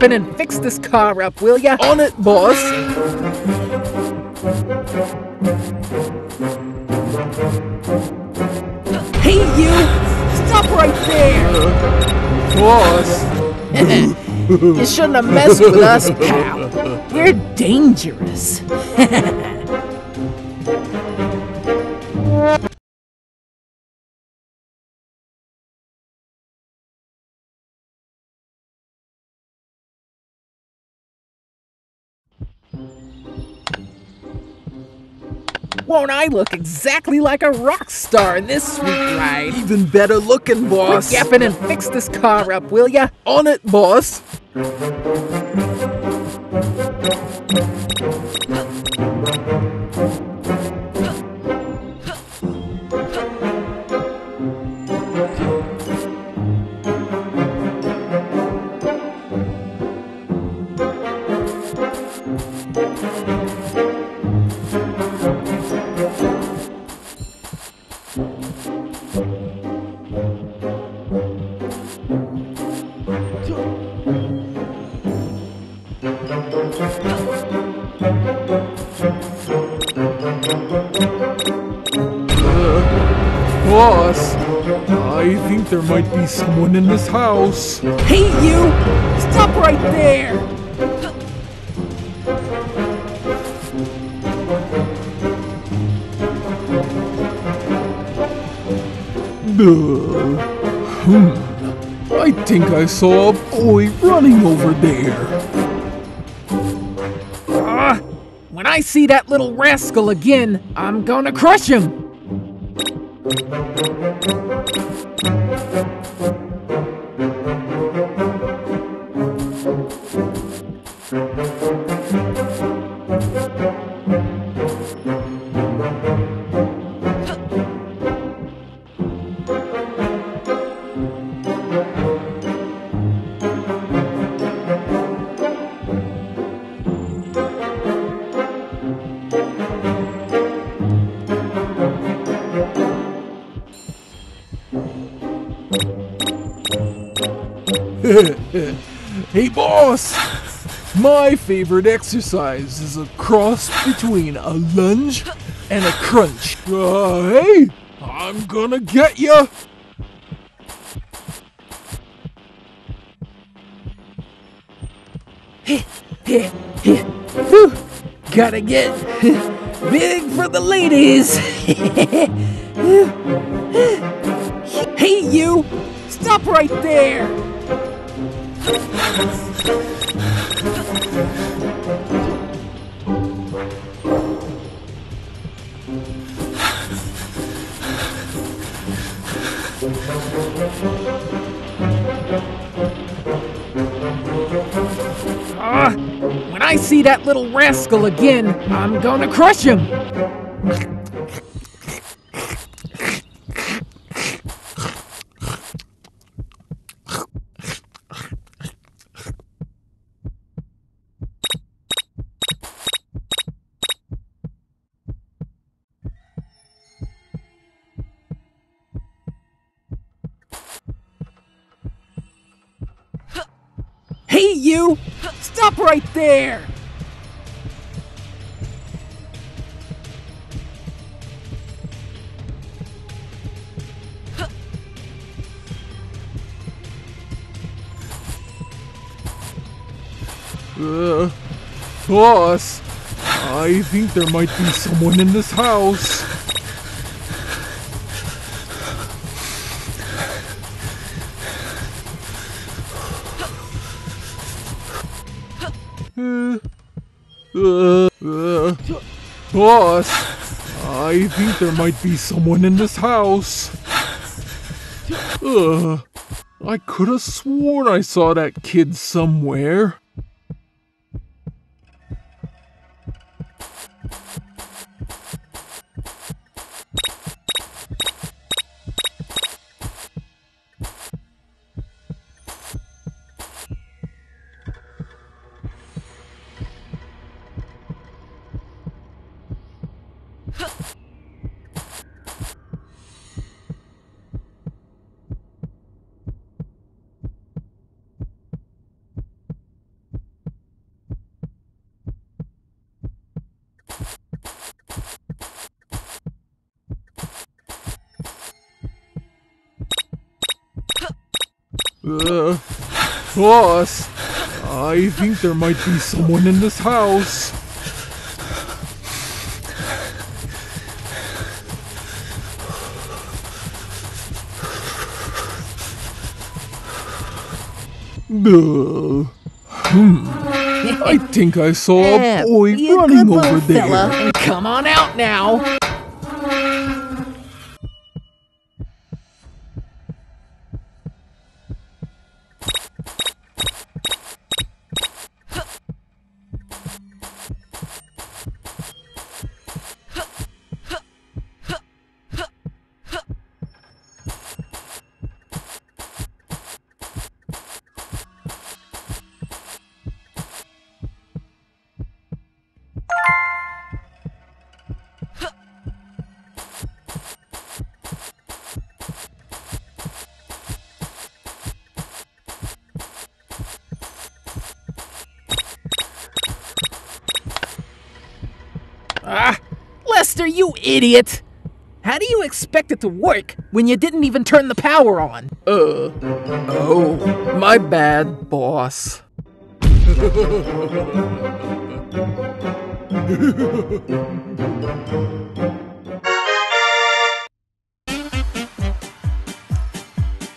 in and fix this car up, will ya? On it, boss. Hey, you! Stop right there! Boss. You shouldn't have messed with us, pal. We're dangerous. Won't I look exactly like a rock star in this sweet ride? Even better looking, boss. Yapping and fix this car up, will ya? On it, boss. Boss, I think there might be someone in this house. Hey, you! Stop right there! Hmm. I think I saw a boy running over there. Ah, when I see that little rascal again, I'm gonna crush him! hey, boss! My favorite exercise is a cross between a lunge and a crunch. Uh, hey, I'm gonna get ya! Gotta get big for the ladies! hey, you! Stop right there! Ah, when I see that little rascal again, I'm gonna crush him! You! Stop right there! Uh, boss, I think there might be someone in this house. Boss, I think there might be someone in this house. Uh, I could have sworn I saw that kid somewhere. Uh, boss, I think there might be someone in this house. Uh, hmm. I think I saw Eh, a boy be running over there. fella and come on out now. Ah, Lester, you idiot! How do you expect it to work when you didn't even turn the power on? Uh, oh, my bad, boss.